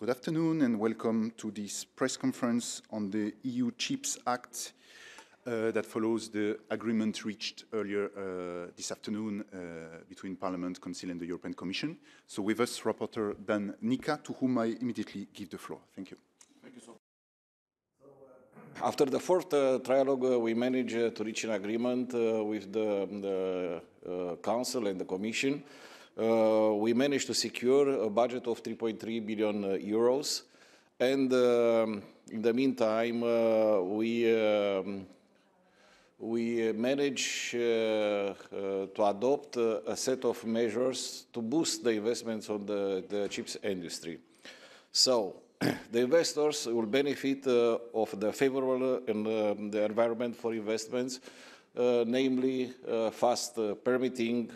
Good afternoon and welcome to this press conference on the EU Chips Act uh, that follows the agreement reached earlier uh, this afternoon uh, between Parliament, Council and the European Commission. So with us, Rapporteur Dan Nica, to whom I immediately give the floor. Thank you. Thank you so much. After the fourth uh, trialogue, uh, we managed uh, to reach an agreement with the, the Council and the Commission we managed to secure a budget of 3.3 billion uh, euros. And um, in the meantime, uh, we um, we managed uh, uh, to adopt uh, a set of measures to boost the investments on the, the chips industry. So the investors will benefit of the favorable and, the environment for investments, namely fast permitting,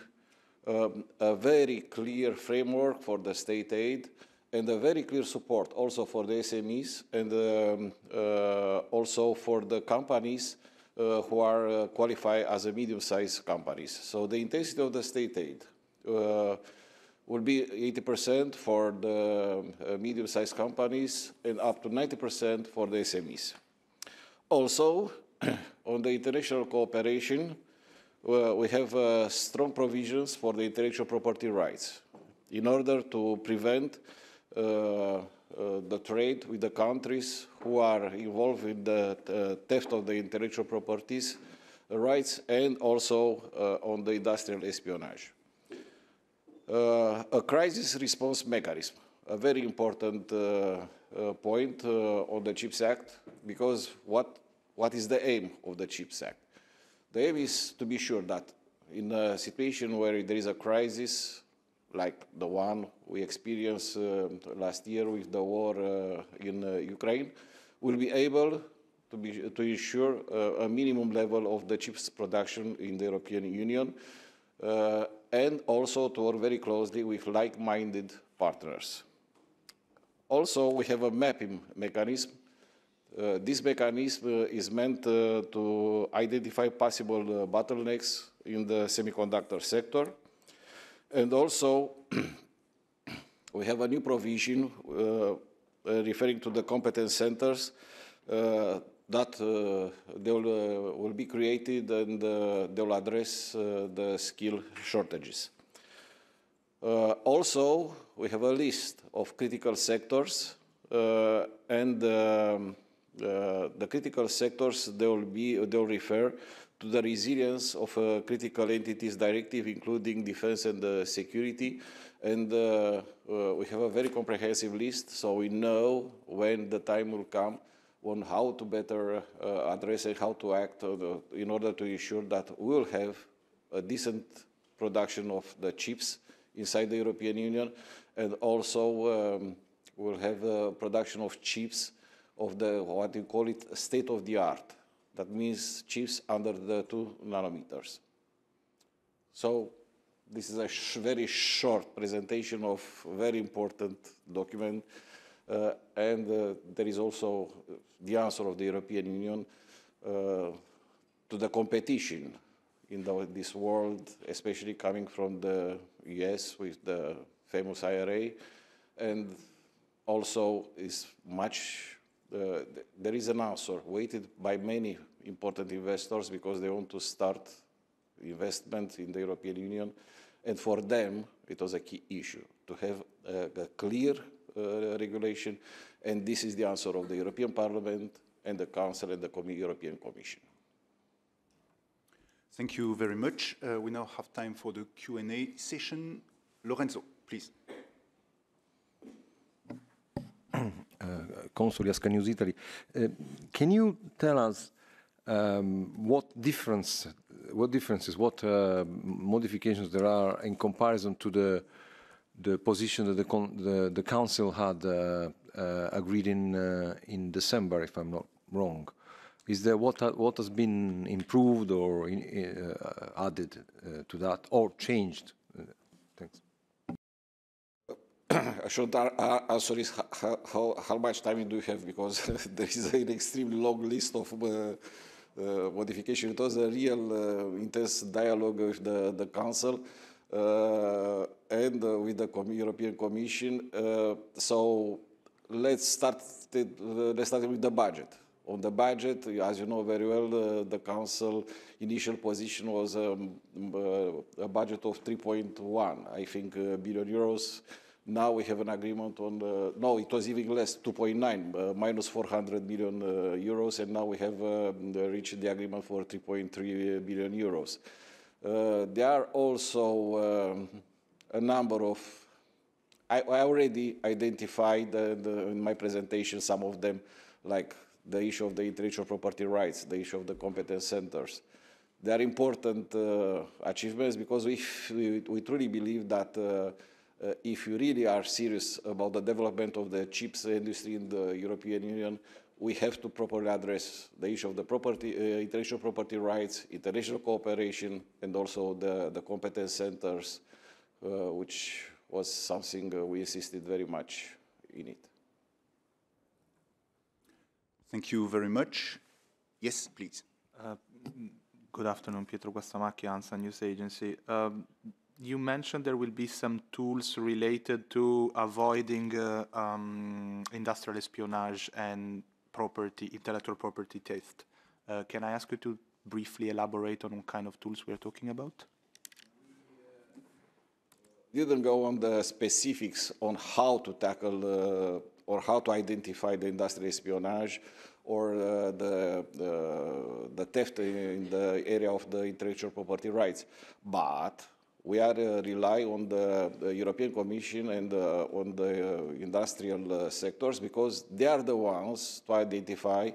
um, a very clear framework for the state aid and a very clear support also for the SMEs and um, uh, also for the companies uh, who are uh, qualified as a medium-sized companies. So the intensity of the state aid uh, will be 80% for the uh, medium-sized companies and up to 90% for the SMEs. Also, on the international cooperation, uh, we have uh, strong provisions for the intellectual property rights in order to prevent uh, uh the trade with the countries who are involved in the uh, theft of the intellectual properties uh, rights and also on the industrial espionage. a crisis response mechanism, a very important point on the CHIPS Act, because what, what is the aim of the CHIPS Act? The aim is to be sure that in a situation where there is a crisis, like the one we experienced uh, last year with the war uh, in uh, Ukraine, we'll be able to, be, to ensure uh, a minimum level of the chips production in the European Union uh, and also to work very closely with like-minded partners. Also, we have a mapping mechanism uh, this mechanism uh, is meant uh, to identify possible bottlenecks in the semiconductor sector. And also, we have a new provision referring to the competence centers that uh, they will, uh, will, be created and uh, they will address the skill shortages. also, we have a list of critical sectors and um, uh, the critical sectors, they will, be, they will refer to the resilience of uh, critical entities directive, including defense and uh, security. And uh, uh, we have a very comprehensive list, so we know when the time will come on how to better uh, address and how to act in order to ensure that we will have a decent production of the chips inside the European Union, and also um, we'll have a production of chips of the, what you call it, state of the art. That means chips under the two nanometers. So this is a sh very short presentation of very important document. Uh, and uh, there is also the answer of the European Union uh, to the competition in the, this world, especially coming from the US with the famous IRA, and also is much there is an answer waited by many important investors because they want to start investment in the European Union. And for them, it was a key issue to have a, a clear uh, regulation. And this is the answer of the European Parliament and the Council and the Com European Commission. Thank you very much. Uh, we now have time for the Q&A session. Lorenzo, please. Consoli Askanews Italy. Uh, can you tell us um, what difference, what differences, what uh, modifications there are in comparison to the the position that the the, the council had uh, uh agreed in uh, in December, if I'm not wrong? Is there what what has been improved or in, uh, added to that or changed? thanks. I should answer is how, how, how, much time do you have because there is an extremely long list of uh, uh, modification. It was a real uh, intense dialogue with the, the Council uh, and uh, with the Com European Commission. Uh, so let's start, let's start with the budget. On the budget, as you know very well, uh, the council initial position was um, a budget of 3.1, I think, billion euros. Now we have an agreement on, the, no, it was even less, 2.9, uh, minus 400 million uh, euros, and now we have uh, reached the agreement for 3.3 billion euros. Uh, there are also um, a number of I, I already identified the, the, in my presentation some of them, like the issue of the intellectual property rights, the issue of the competence centers. They are important uh, achievements because we, we, we, truly believe that uh, if you really are serious about the development of the chips industry in the European Union, we have to properly address the issue of the property, uh, intellectual property rights, international cooperation, and also the, the competence centers, uh, which was something uh, we insisted very much in it. Thank you very much. Yes, please. Uh, good afternoon, Pietro Guastamacchia, ANSA News Agency. Um, you mentioned there will be some tools related to avoiding uh, um, industrial espionage and property, intellectual property theft. Uh, can I ask you to briefly elaborate on what kind of tools we're talking about? didn't go on the specifics on how to tackle uh, or how to identify the industrial espionage or uh, the, the, the, theft in the area of the intellectual property rights. But we are uh, rely on the, the, European Commission and uh, on the uh, industrial uh, sectors because they are the ones to identify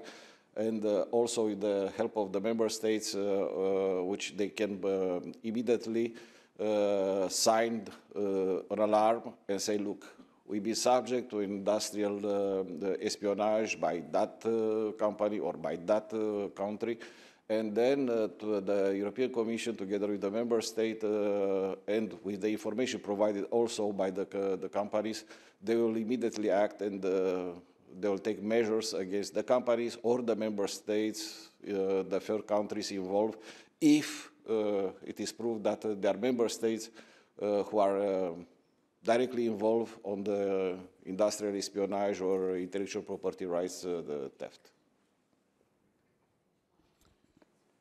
and uh, also with the help of the member states which they can immediately uh, uh, an alarm and say, look, we be subject to industrial uh, espionage by that company or by that country. And then uh, the European Commission, together with the member state uh, and with the information provided also by the, uh, the companies, they will immediately act and they will take measures against the companies or the member states, the third countries involved, if uh, it is proved that uh, there are member states uh, who are directly involved on the industrial espionage or intellectual property rights the theft.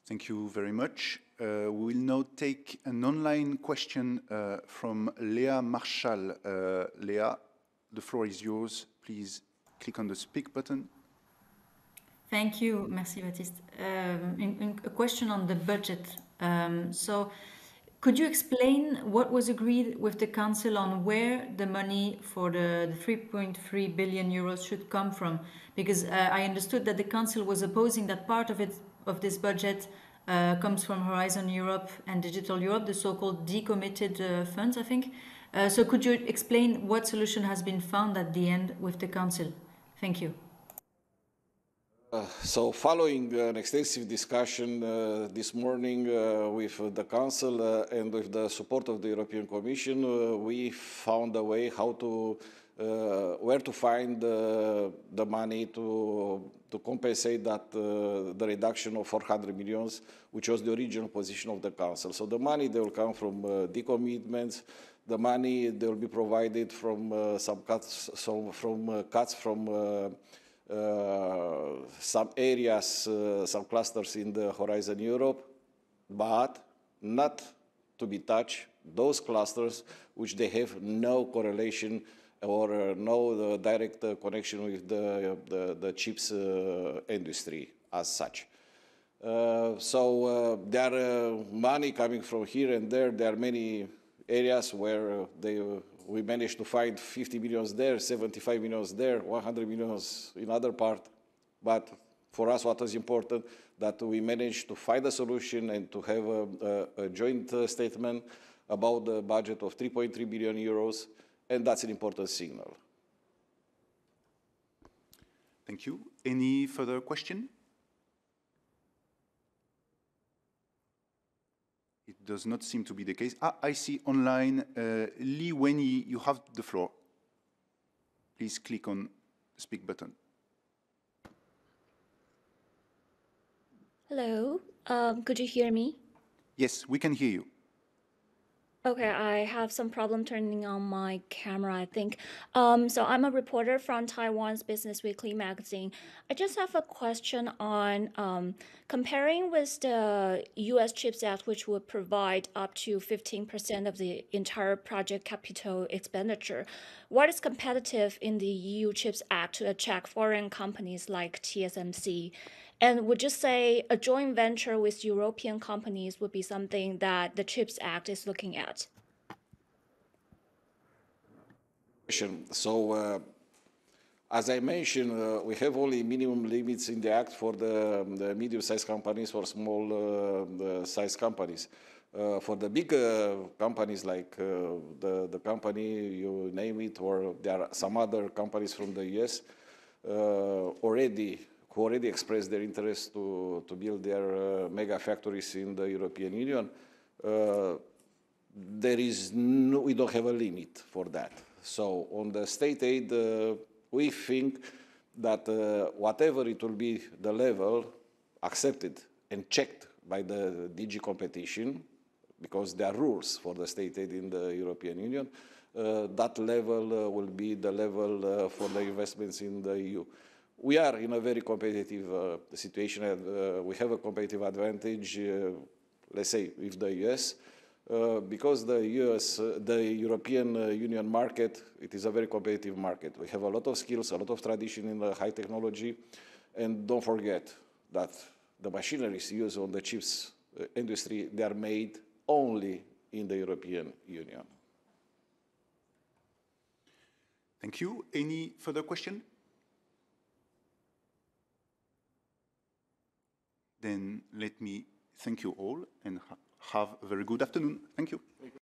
Thank you very much. Uh, we will now take an online question uh, from Leah Marshall. Uh, Leah, the floor is yours. Please click on the speak button. Thank you. Merci, Baptiste. Um, in, in a question on the budget um, so, could you explain what was agreed with the Council on where the money for the, the 3.3 billion euros should come from? Because uh, I understood that the Council was opposing that part of it of this budget uh, comes from Horizon Europe and Digital Europe, the so-called decommitted uh, funds, I think. Uh, so, could you explain what solution has been found at the end with the Council? Thank you. Uh, so following an extensive discussion uh, this morning uh, with the Council and with the support of the European Commission, we found a way how to, Uh, where to find the money to, to compensate that uh, the reduction of 400 millions, which was the original position of the Council. So the money, they will come from uh, decommitments, the money, they will be provided from some cuts, from cuts from uh, some areas, uh, some clusters in the Horizon Europe, but not to be touched those clusters which they have no correlation or uh, no direct uh, connection with the, the, the chips uh, industry as such. so there are money coming from here and there. There are many areas where they we managed to find 50 millions there, 75 millions there, 100 millions in other part. But for us, what is important, that we managed to find a solution and to have a, a, a joint statement about the budget of 3.3 billion euros, and that's an important signal. Thank you. Any further question? It does not seem to be the case. Ah, I see online, uh, Li Wenyi, you have the floor. Please click on the speak button. Hello, um, could you hear me? Yes, we can hear you. Okay, I have some problem turning on my camera, I think. Um, so I'm a reporter from Taiwan's Business Weekly magazine. I just have a question on um, comparing with the US CHIPS Act, which would provide up to 15% of the entire project capital expenditure. What is competitive in the EU CHIPS Act to attract foreign companies like TSMC? And would you say a joint venture with European companies would be something that the CHIPS Act is looking at? So, uh, as I mentioned, uh, we have only minimum limits in the Act for the, the medium-sized companies or small-sized uh, companies. Uh, for the big uh, companies like uh, the, the company, you name it, or there are some other companies from the US, already who already expressed their interest to, to build their uh, mega factories in the European Union, uh, there is no, we don't have a limit for that. So on the state aid, uh, we think that uh, whatever it will be the level accepted and checked by the DG competition, because there are rules for the state aid in the European Union, uh, that level uh, will be the level for the investments in the EU we are in a very competitive uh, situation and uh, we have a competitive advantage, uh, let's say, with the US. Uh, because the US, uh, the European uh, Union market, it is a very competitive market. We have a lot of skills, a lot of tradition in the high technology, and don't forget that the machineries used on the chips industry, they are made only in the European Union. Thank you. Any further question? Then let me thank you all and ha have a very good afternoon. Thank you. Thank you.